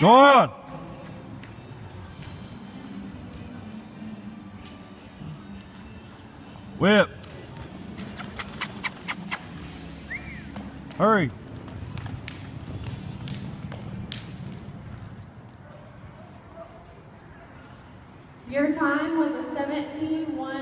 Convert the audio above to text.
Go on. Whip. Hurry. Your time was a 17 1.